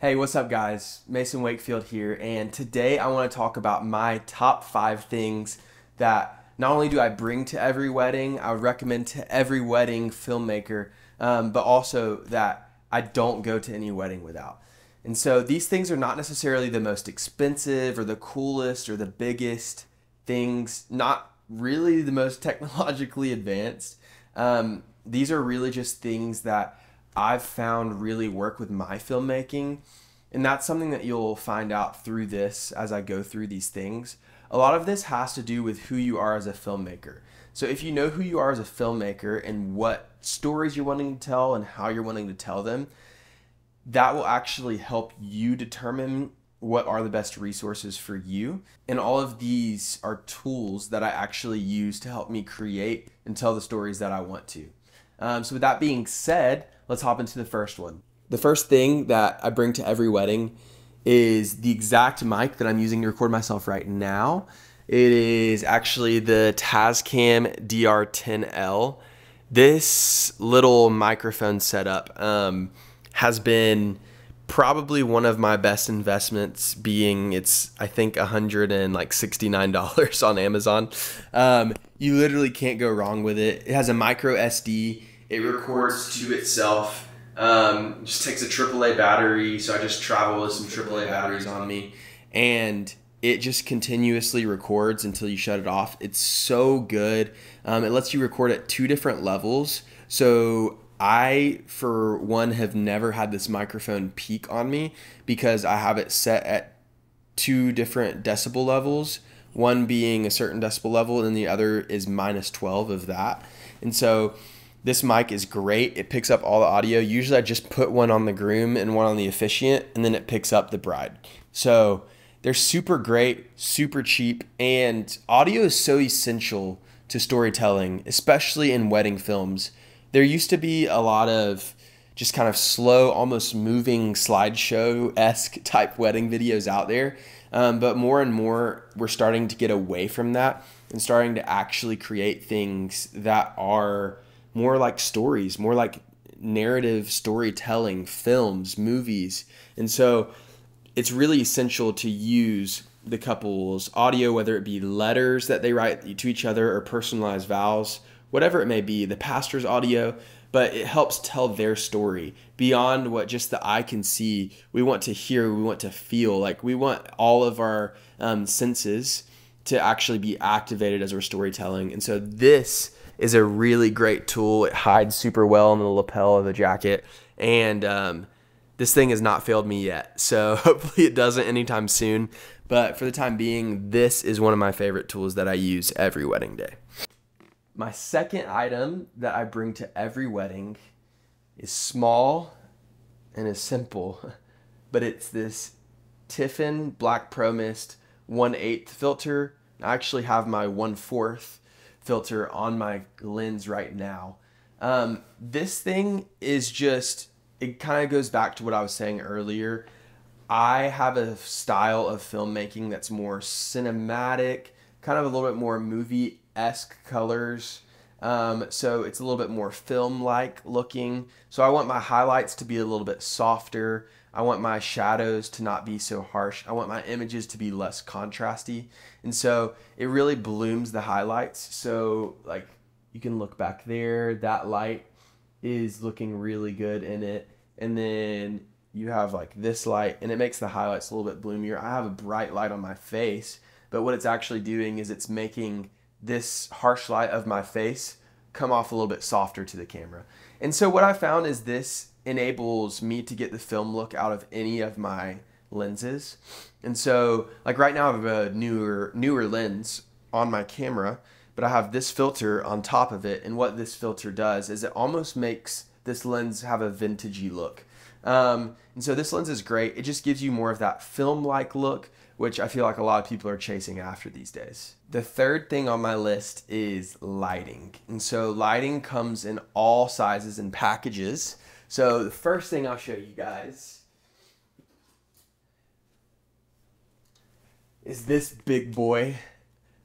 Hey, what's up, guys? Mason Wakefield here, and today I want to talk about my top five things that not only do I bring to every wedding, I would recommend to every wedding filmmaker, um, but also that I don't go to any wedding without. And so these things are not necessarily the most expensive or the coolest or the biggest things, not really the most technologically advanced. Um, these are really just things that I've found really work with my filmmaking. And that's something that you'll find out through this as I go through these things. A lot of this has to do with who you are as a filmmaker. So if you know who you are as a filmmaker and what stories you're wanting to tell and how you're wanting to tell them, that will actually help you determine what are the best resources for you. And all of these are tools that I actually use to help me create and tell the stories that I want to. Um, so, with that being said, let's hop into the first one. The first thing that I bring to every wedding is the exact mic that I'm using to record myself right now. It is actually the Tascam DR10L. This little microphone setup um, has been probably one of my best investments being it's i think $169 on amazon um, you literally can't go wrong with it it has a micro sd it records to itself. Um, just takes a AAA battery, so I just travel with some AAA batteries on me, and it just continuously records until you shut it off. It's so good. Um, it lets you record at two different levels. So I, for one, have never had this microphone peak on me because I have it set at two different decibel levels. One being a certain decibel level, and the other is minus 12 of that. And so this mic is great. It picks up all the audio. Usually I just put one on the groom and one on the officiant, and then it picks up the bride. So they're super great, super cheap, and audio is so essential to storytelling, especially in wedding films. There used to be a lot of just kind of slow, almost moving slideshow esque type wedding videos out there. Um, but more and more, we're starting to get away from that and starting to actually create things that are more like stories, more like narrative storytelling, films, movies. And so it's really essential to use the couple's audio, whether it be letters that they write to each other or personalized vows, whatever it may be, the pastor's audio, but it helps tell their story beyond what just the eye can see. We want to hear, we want to feel, like we want all of our um, senses to actually be activated as we're storytelling. And so this is a really great tool. It hides super well in the lapel of the jacket, and um, this thing has not failed me yet. So hopefully it doesn't anytime soon. But for the time being, this is one of my favorite tools that I use every wedding day. My second item that I bring to every wedding is small and is simple, but it's this Tiffen Black Pro Mist 1 8 filter. I actually have my 1 4th filter on my lens right now. Um, this thing is just, it kind of goes back to what I was saying earlier. I have a style of filmmaking that's more cinematic, kind of a little bit more movie esque colors. Um, so it's a little bit more film like looking. So I want my highlights to be a little bit softer. I want my shadows to not be so harsh. I want my images to be less contrasty. And so it really blooms the highlights. So like you can look back there, that light is looking really good in it. And then you have like this light and it makes the highlights a little bit bloomier. I have a bright light on my face, but what it's actually doing is it's making this harsh light of my face come off a little bit softer to the camera. And so what I found is this enables me to get the film look out of any of my lenses. And so like right now I have a newer newer lens on my camera, but I have this filter on top of it and what this filter does is it almost makes this lens have a vintagey look. Um, and so this lens is great. It just gives you more of that film-like look, which I feel like a lot of people are chasing after these days. The third thing on my list is lighting. And so lighting comes in all sizes and packages. So the first thing I'll show you guys is this big boy.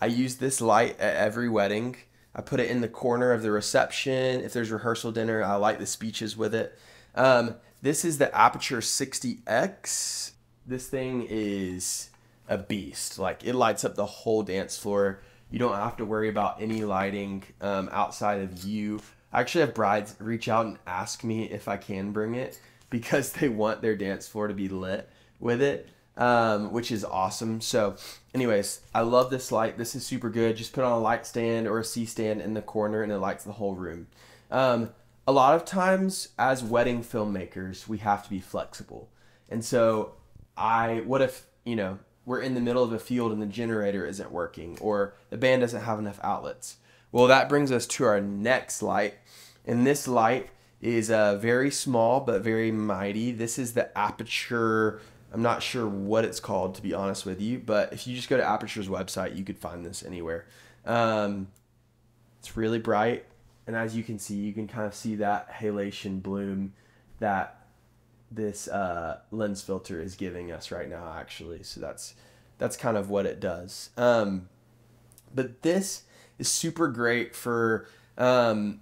I use this light at every wedding. I put it in the corner of the reception. If there's rehearsal dinner, I light the speeches with it. Um, this is the Aputure 60X. This thing is a beast. Like it lights up the whole dance floor. You don't have to worry about any lighting um, outside of you. I actually have brides reach out and ask me if I can bring it because they want their dance floor to be lit with it, um, which is awesome. So, anyways, I love this light. This is super good. Just put on a light stand or a C stand in the corner and it lights the whole room. Um, a lot of times, as wedding filmmakers, we have to be flexible. And so, I, what if, you know, we're in the middle of a field and the generator isn't working or the band doesn't have enough outlets? Well, that brings us to our next light. And this light is uh, very small but very mighty. This is the Aputure. I'm not sure what it's called to be honest with you, but if you just go to Aputure's website, you could find this anywhere. Um, it's really bright, and as you can see, you can kind of see that halation bloom that this uh, lens filter is giving us right now. Actually, so that's that's kind of what it does. Um, but this is super great for um,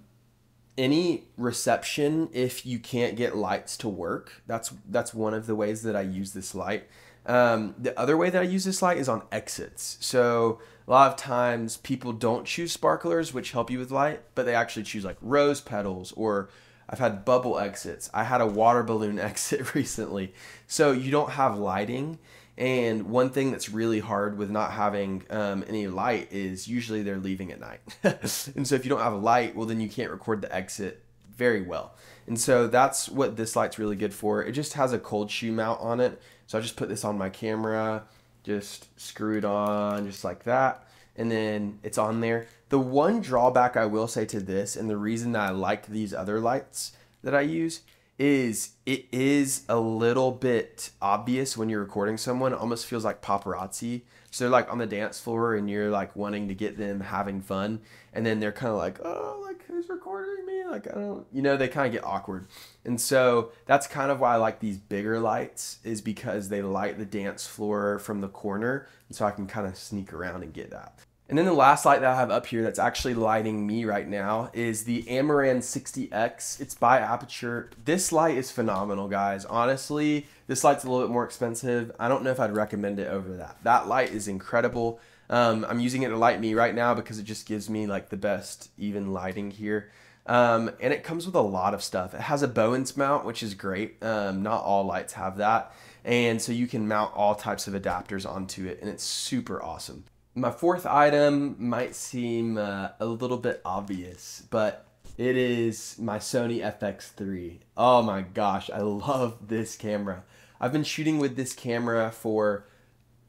any reception if you can't get lights to work. That's that's one of the ways that I use this light. Um, the other way that I use this light is on exits. So a lot of times people don't choose sparklers, which help you with light, but they actually choose like rose petals or I've had bubble exits. I had a water balloon exit recently. So you don't have lighting and one thing that's really hard with not having um, any light is usually they're leaving at night. and so if you don't have a light, well, then you can't record the exit very well. And so that's what this light's really good for. It just has a cold shoe mount on it. So I just put this on my camera, just screw it on just like that. And then it's on there. The one drawback I will say to this, and the reason that I like these other lights that I use, is it is a little bit obvious when you're recording someone. It almost feels like paparazzi. So they're like on the dance floor and you're like wanting to get them having fun. And then they're kind of like, oh, like who's recording me? Like, I don't, you know, they kind of get awkward. And so that's kind of why I like these bigger lights is because they light the dance floor from the corner. And so I can kind of sneak around and get that. And then the last light that I have up here that's actually lighting me right now is the Amaran 60X. It's by Aputure. This light is phenomenal, guys. Honestly, this light's a little bit more expensive. I don't know if I'd recommend it over that. That light is incredible. Um, I'm using it to light me right now because it just gives me like the best even lighting here. Um, and it comes with a lot of stuff. It has a Bowens mount, which is great. Um, not all lights have that. And so you can mount all types of adapters onto it, and it's super awesome. My fourth item might seem uh, a little bit obvious, but it is my Sony FX3. Oh my gosh, I love this camera. I've been shooting with this camera for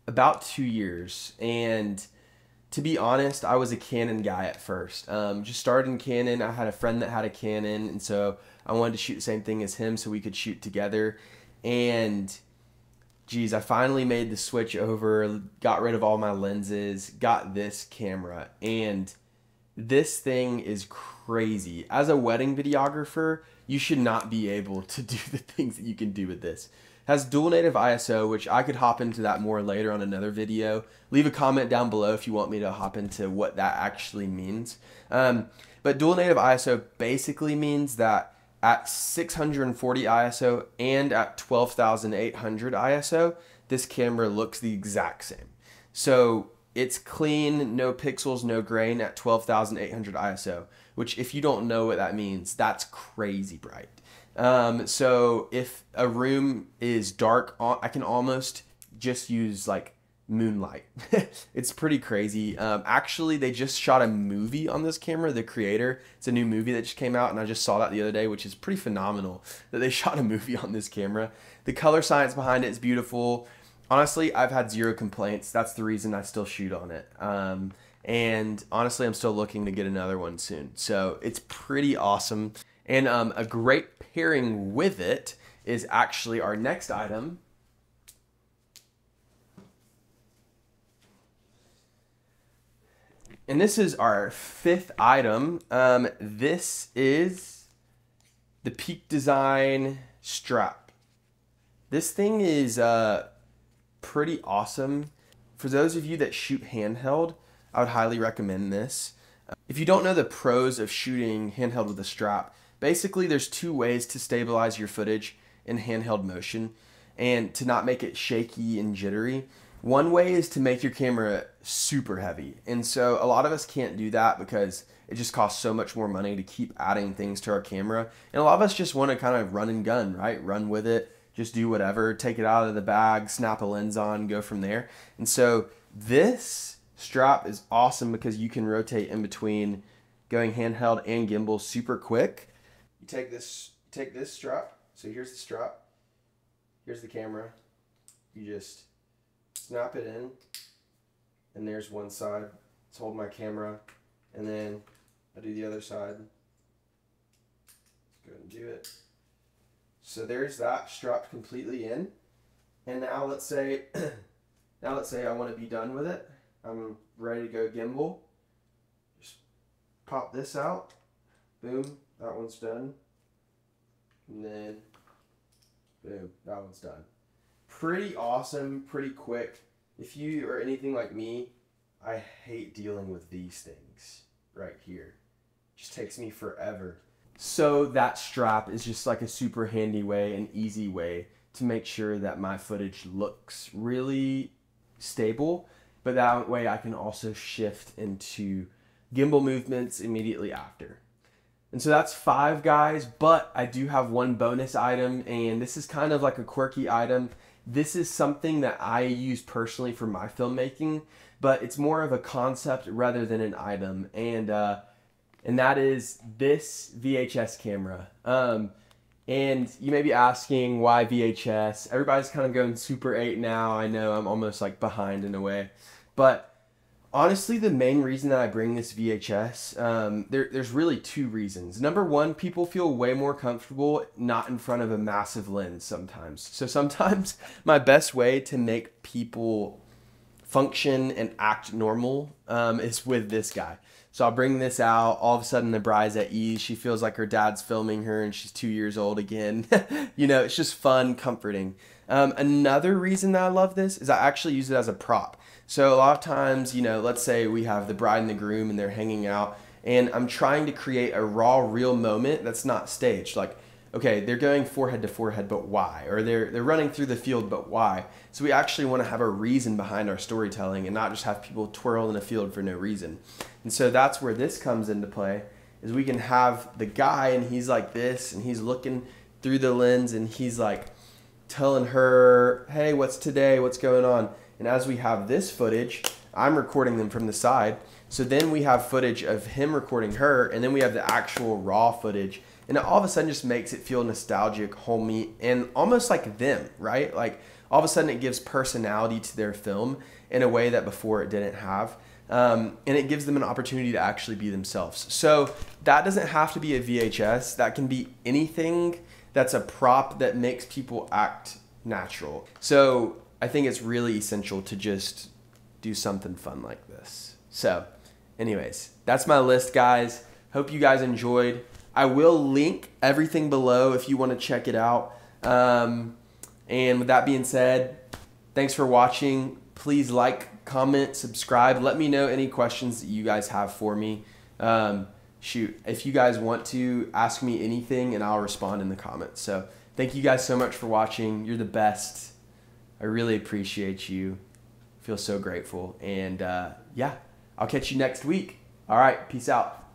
about two years, and to be honest, I was a Canon guy at first. Um, just started in Canon. I had a friend that had a Canon, and so I wanted to shoot the same thing as him so we could shoot together. And geez, I finally made the switch over, got rid of all my lenses, got this camera, and this thing is crazy. As a wedding videographer, you should not be able to do the things that you can do with this. It has dual native ISO, which I could hop into that more later on another video. Leave a comment down below if you want me to hop into what that actually means. Um, but dual native ISO basically means that at 640 ISO and at 12,800 ISO, this camera looks the exact same. So it's clean, no pixels, no grain at 12,800 ISO, which if you don't know what that means, that's crazy bright. Um, so if a room is dark, I can almost just use like Moonlight. it's pretty crazy. Um, actually, they just shot a movie on this camera, The Creator. It's a new movie that just came out, and I just saw that the other day, which is pretty phenomenal that they shot a movie on this camera. The color science behind it is beautiful. Honestly, I've had zero complaints. That's the reason I still shoot on it. Um, and honestly, I'm still looking to get another one soon. So it's pretty awesome. And um, a great pairing with it is actually our next item, And this is our fifth item. Um, this is the Peak Design strap. This thing is uh, pretty awesome. For those of you that shoot handheld, I would highly recommend this. If you don't know the pros of shooting handheld with a strap, basically there's two ways to stabilize your footage in handheld motion and to not make it shaky and jittery. One way is to make your camera super heavy. And so a lot of us can't do that because it just costs so much more money to keep adding things to our camera. And a lot of us just want to kind of run and gun, right? Run with it, just do whatever, take it out of the bag, snap a lens on, go from there. And so this strap is awesome because you can rotate in between going handheld and gimbal super quick. You take this take this strap. So here's the strap. Here's the camera. You just snap it in and there's one side. Let's hold my camera and then I do the other side. Let's go and do it. So there's that strapped completely in. And now let's say now let's say I want to be done with it. I'm ready to go gimbal. Just pop this out. Boom, that one's done. And then boom, that one's done. Pretty awesome, pretty quick. If you are anything like me, I hate dealing with these things right here. It just takes me forever. So that strap is just like a super handy way, an easy way to make sure that my footage looks really stable, but that way I can also shift into gimbal movements immediately after. And so that's five guys, but I do have one bonus item, and this is kind of like a quirky item. This is something that I use personally for my filmmaking, but it's more of a concept rather than an item, and uh, and that is this VHS camera. Um, and you may be asking why VHS. Everybody's kind of going Super 8 now. I know I'm almost like behind in a way, but honestly, the main reason that I bring this VHS, um, there, there's really two reasons. Number one, people feel way more comfortable not in front of a massive lens sometimes. So sometimes my best way to make people function and act normal um, is with this guy. So I'll bring this out. All of a sudden, the bride's at ease. She feels like her dad's filming her and she's two years old again. you know, it's just fun, comforting. Um, another reason that I love this is I actually use it as a prop. So a lot of times, you know, let's say we have the bride and the groom and they're hanging out, and I'm trying to create a raw, real moment that's not staged. Like, okay, they're going forehead to forehead, but why? Or they're they're running through the field, but why? So we actually want to have a reason behind our storytelling and not just have people twirl in a field for no reason. And so that's where this comes into play. Is we can have the guy and he's like this and he's looking through the lens and he's like telling her, "Hey, what's today? What's going on?" And as we have this footage, I'm recording them from the side. So then we have footage of him recording her, and then we have the actual raw footage. And it all of a sudden just makes it feel nostalgic, homey, and almost like them, right? Like all of a sudden it gives personality to their film in a way that before it didn't have. Um, and it gives them an opportunity to actually be themselves. So that doesn't have to be a VHS. That can be anything that's a prop that makes people act natural. So I think it's really essential to just do something fun like this. So, anyways, that's my list, guys. Hope you guys enjoyed. I will link everything below if you want to check it out. Um, and with that being said, thanks for watching. Please like, comment, subscribe. Let me know any questions that you guys have for me. Um, shoot, if you guys want to ask me anything, and I'll respond in the comments. So, thank you guys so much for watching. You're the best. I really appreciate you. Feel so grateful. And uh, yeah, I'll catch you next week. All right, peace out.